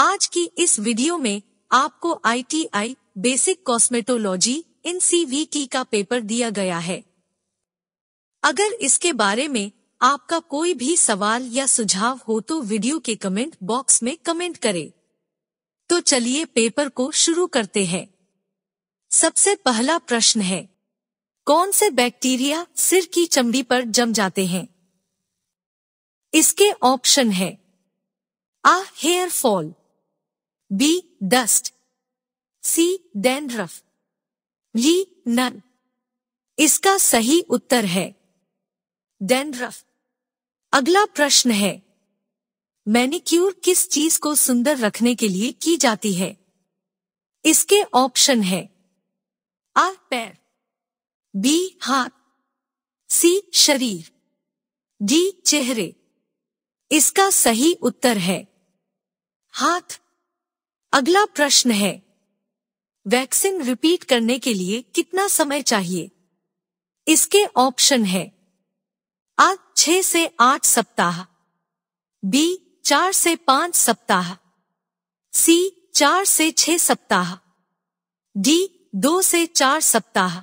आज की इस वीडियो में आपको ITI basic cosmetology in CBT का पेपर दिया गया है। अगर इसके बारे में आपका कोई भी सवाल या सुझाव हो तो वीडियो के कमेंट बॉक्स में कमेंट करें। तो चलिए पेपर को शुरू करते हैं। सबसे पहला प्रश्न है, कौन से बैक्टीरिया सिर की चमड़ी पर जम जाते हैं? इसके ऑप्शन है, A hair fall B dust C dandruff D none इसका सही उत्तर है। डैंड्रफ अगला प्रश्न है। मैनिक्यूर किस चीज़ को सुंदर रखने के लिए की जाती है? इसके ऑप्शन है। आ पैर बी हाथ. सी शरीर. डी चेहरे. इसका सही उत्तर है। हाथ. अगला प्रश्न है, वैक्सीन रिपीट करने के लिए कितना समय चाहिए? इसके ऑप्शन है, आ, छह से आठ सप्ताह, बी, चार से पाँच सप्ताह, सी, चार से छह सप्ताह, डी, दो से चार सप्ताह।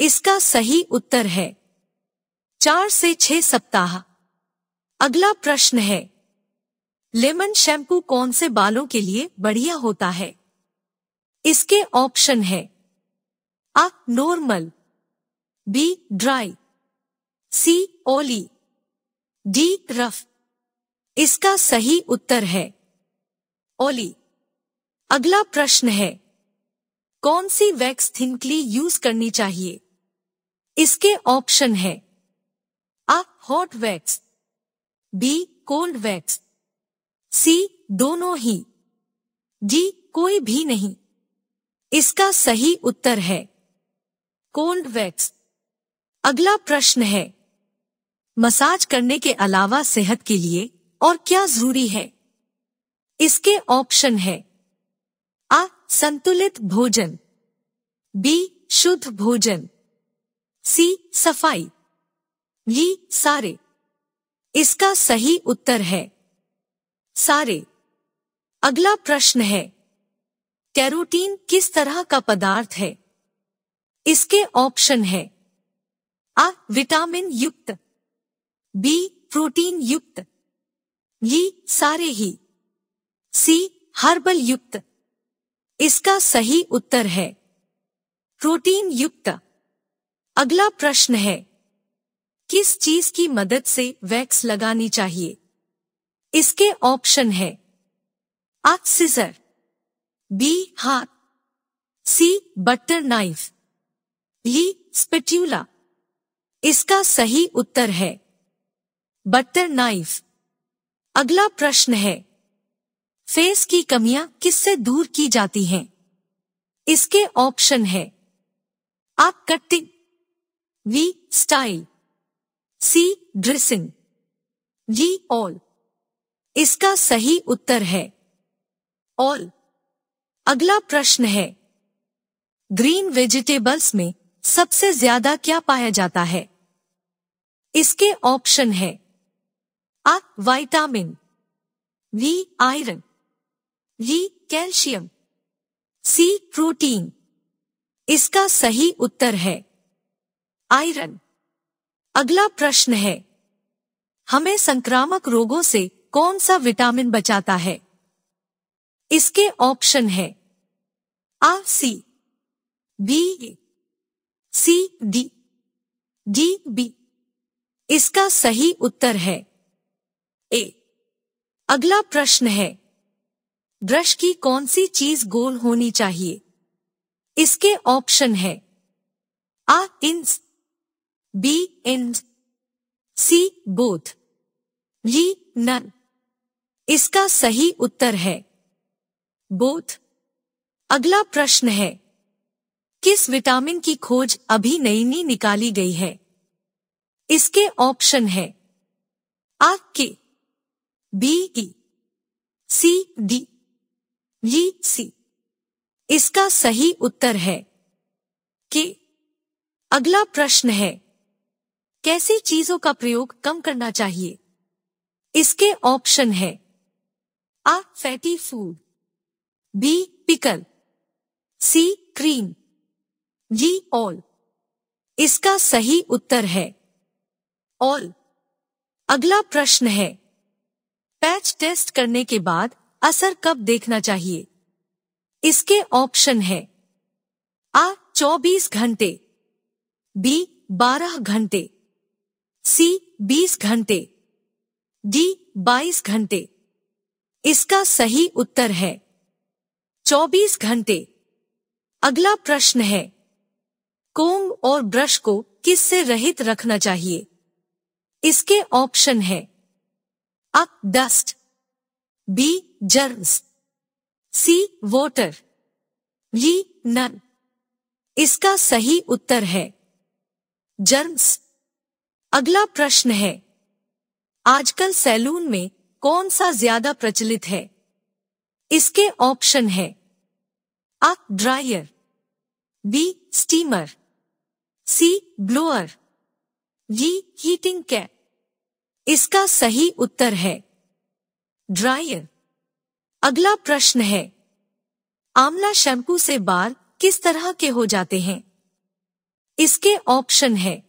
इसका सही उत्तर है, चार से छह सप्ताह। अगला प्रश्न है लेमन शैम्पू कौन से बालों के लिए बढ़िया होता है? इसके ऑप्शन है। A, normal, B, dry, C oily D, rough. इसका सही उत्तर है ओली अगला प्रश्न है, कौन सी वैक्स थिंकली यूज़ करनी चाहिए? इसके ऑप्शन है, A, hot wax, B, cold wax C दोनों ही। डी कोई भी नहीं। इसका सही उत्तर है। Cold wax. अगला प्रश्न है। मसाज करने के अलावा सेहत के लिए और क्या ज़रूरी है? इसके ऑप्शन है। आ, संतुलित भोजन। बी, शुद्ध भोजन। सी, सफ़ाई। ली सारे। इसका सही उत्तर है। सारे। अगला प्रश्न है, कैरोटीन किस तरह का पदार्थ है? इसके ऑप्शन है, आ, विटामिन युक्त, बी, प्रोटीन युक्त ये सारे ही, सी, हर्बल युक्त। इसका सही उत्तर है, प्रोटीन युक्त। अगला प्रश्न है, किस चीज़ की मदद से वैक्स लगानी चाहिए? इसके ऑप्शन है। आ सिजर बी हाथ सी बटर नाइफ ली स्पेट्यूला इसका सही उत्तर है। बटर नाइफ अगला प्रश्न है। फेस की कमियाँ किससे दूर की जाती हैं? इसके ऑप्शन है। आप cutting B style C dressing D all इसका सही उत्तर है। ऑल अगला प्रश्न है, ग्रीन वेजिटेबल्स में सबसे ज़्यादा क्या पाया जाता है? इसके ऑप्शन है, A, vitamin, B, iron, B, calcium, C, protein. इसका सही उत्तर है, आयरन। अगला प्रश्न है, हमें संक्रामक रोगों से कौन सा विटामिन बचाता है? इसके ऑप्शन है A C B C D D B इसका सही उत्तर है ए अगला प्रश्न है, ब्रश की कौन सी चीज़ गोल होनी चाहिए? इसके ऑप्शन है आ इंस B end C both. D none इसका सही उत्तर है। बोथ अगला प्रश्न है, किस विटामिन की खोज अभी नई नई निकाली गई है? इसके ऑप्शन है, आ, के, बी, ई, सी, डी जी सी। इसका सही उत्तर है, के। अगला प्रश्न है, कैसी चीज़ों का प्रयोग कम करना चाहिए? इसके ऑप्शन है A fatty food B pickle C cream D all इसका सही उत्तर है। ऑल अगला प्रश्न है। पैच टेस्ट करने के बाद असर कब देखना चाहिए? इसके ऑप्शन है। आ 24 घंटे. बी 12 घंटे. सी 20 घंटे. डी 22 घंटे. इसका सही उत्तर है। 24 घंटे। अगला प्रश्न है कोम और ब्रश को किससे रहित रखना चाहिए? इसके ऑप्शन है, A, dust, B, germs, C, water D none. इसका सही उत्तर है, जर्म्स। अगला प्रश्न है, आजकल सैलून में कौन सा ज़्यादा प्रचलित है? इसके ऑप्शन है। A dryer B steamer C blower D heating cap इसका सही उत्तर है। ड्रायर अगला प्रश्न है। आमला शैम्पू से बाल किस तरह के हो जाते हैं? इसके ऑप्शन है।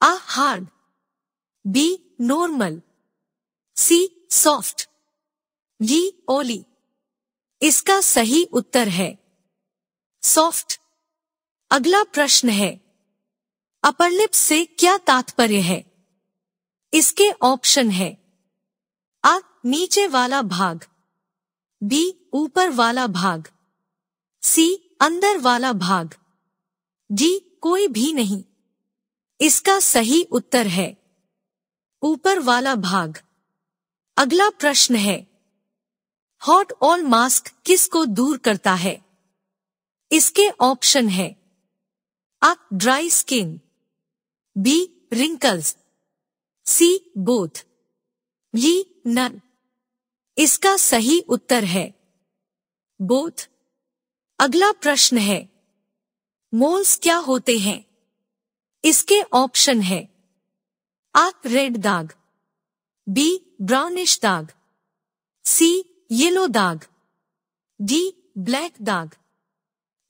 A hard B normal C soft D oily इसका सही उत्तर है। सॉफ्ट अगला प्रश्न है। अपरलिप से क्या तात्पर्य है? इसके ऑप्शन है। आ नीचे वाला भाग। बी ऊपर वाला भाग। सी अंदर वाला भाग। जी कोई भी नहीं। इसका सही उत्तर है। ऊपर वाला भाग। अगला प्रश्न है, हॉट ऑल मास्क किसको दूर करता है? इसके ऑप्शन है, A, dry skin, B, wrinkles, C, both D none. इसका सही उत्तर है, बोथ। अगला प्रश्न है, मोल्स क्या होते हैं? इसके ऑप्शन है, आ, रेड दाग, बी ब्राउनिश दाग सी येलो दाग डी ब्लैक दाग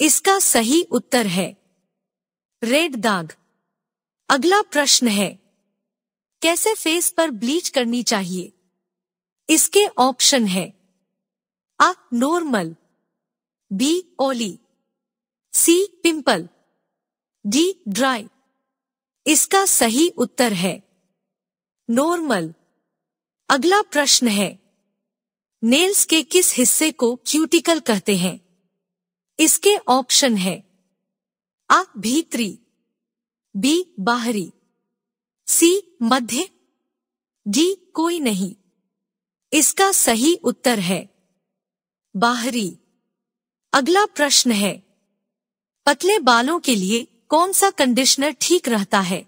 इसका सही उत्तर है। रेड दाग अगला प्रश्न है। कैसे फेस पर ब्लीच करनी चाहिए? इसके ऑप्शन है। A normal B oily C pimple D dry इसका सही उत्तर है। नॉर्मल अगला प्रश्न है। नेल्स के किस हिस्से को क्यूटिकल कहते हैं? इसके ऑप्शन है। आ भीतरी बी बाहरी सी मध्य डी कोई नहीं। इसका सही उत्तर है। बाहरी। अगला प्रश्न है। पतले बालों के लिए कौन सा कंडीशनर ठीक रहता है?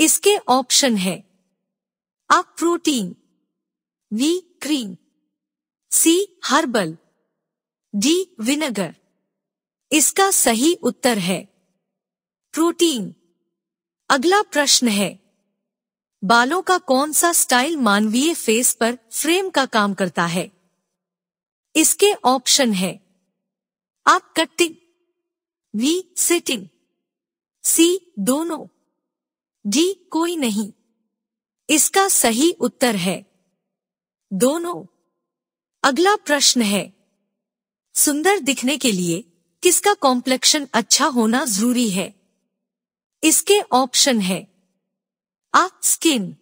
इसके ऑप्शन है। A protein B cream C herbal D vinegar इसका सही उत्तर है प्रोटीन। अगला प्रश्न है। बालों का कौन सा स्टाइल मानवीय फेस पर फ्रेम का काम करता है? इसके ऑप्शन है। आप कटिंग वी सिटिंग सी दोनों. डी कोई नहीं। इसका सही उत्तर है। दोनों। अगला प्रश्न है। सुंदर दिखने के लिए किसका कॉम्प्लेक्शन अच्छा होना ज़रूरी है? इसके ऑप्शन है। A skin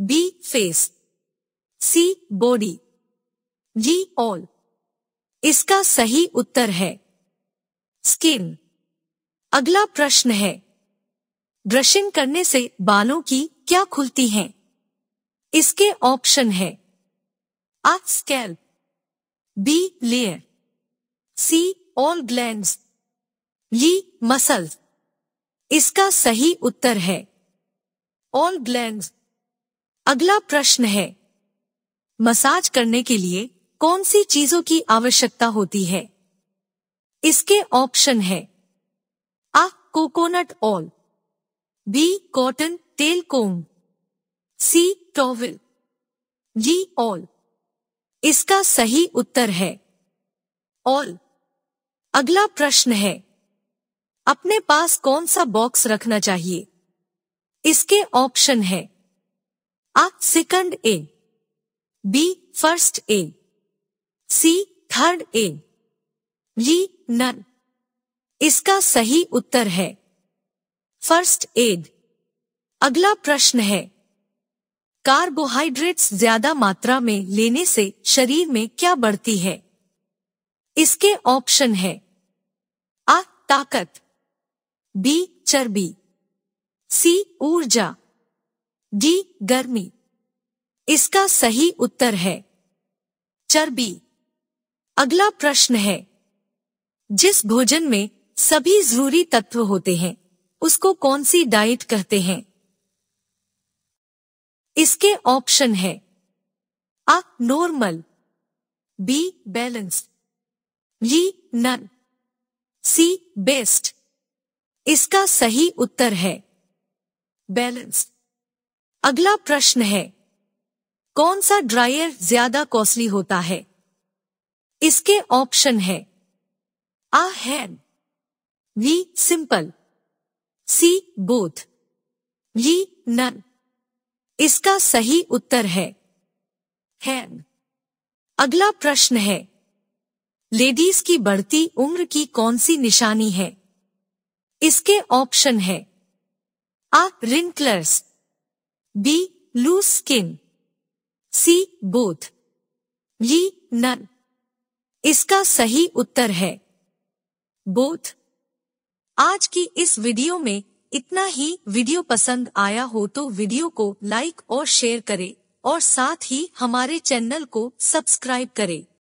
B face C body D all इसका सही उत्तर है। स्किन अगला प्रश्न है। ब्रशिंग करने से बालों की क्या खुलती हैं? इसके ऑप्शन है। A scalp B layer C oil glands D muscles इसका सही उत्तर है। ऑल ग्लैंड अगला प्रश्न है। मसाज करने के लिए कौन सी चीज़ों की आवश्यकता होती है? इसके ऑप्शन है। A coconut oil B cotton तेल कोम। C, towel. D, all. इसका सही उत्तर है। ऑल। अगला प्रश्न है। अपने पास कौन सा बॉक्स रखना चाहिए? इसके ऑप्शन है। A, second aid. B, first aid. C, third aid. D none. इसका सही उत्तर है। First aid. अगला प्रश्न है। कार्बोहाइड्रेट्स ज़्यादा मात्रा में लेने से शरीर में क्या बढ़ती है? इसके ऑप्शन है। आ, ताकत। बी, चर्बी। सी, ऊर्जा। डी, गर्मी। इसका सही उत्तर है। चर्बी। अगला प्रश्न है। जिस भोजन में सभी ज़रूरी तत्व होते हैं, उसको कौन सी डाइट कहते हैं? इसके ऑप्शन है। A normal B balance D none C best इसका सही उत्तर है। बैलेंस अगला प्रश्न है, कौन सा ड्रायर ज़्यादा कॉस्टली होता है? इसके ऑप्शन है। A hand B simple C both D none इसका सही उत्तर है। हैंड अगला प्रश्न है, लेडीज़ की बढ़ती उम्र की कौन सी निशानी है? इसके ऑप्शन है, A wrinkles B loose skin C both D none इसका सही उत्तर है बोथ आज की इस वीडियो में इतना ही वीडियो पसंद आया हो तो वीडियो को लाइक और शेयर करें और साथ ही हमारे चैनल को सब्सक्राइब करें।